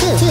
two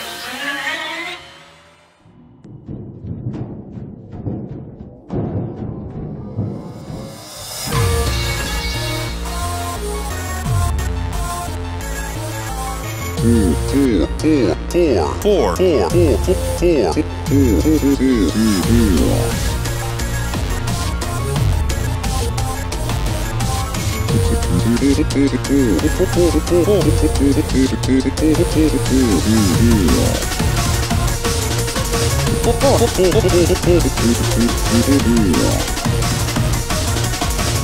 two, two, four, four, four, four, four, four, four, two, two, two, two, two. Yeah.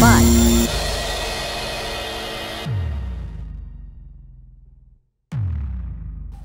Bye.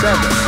Seven.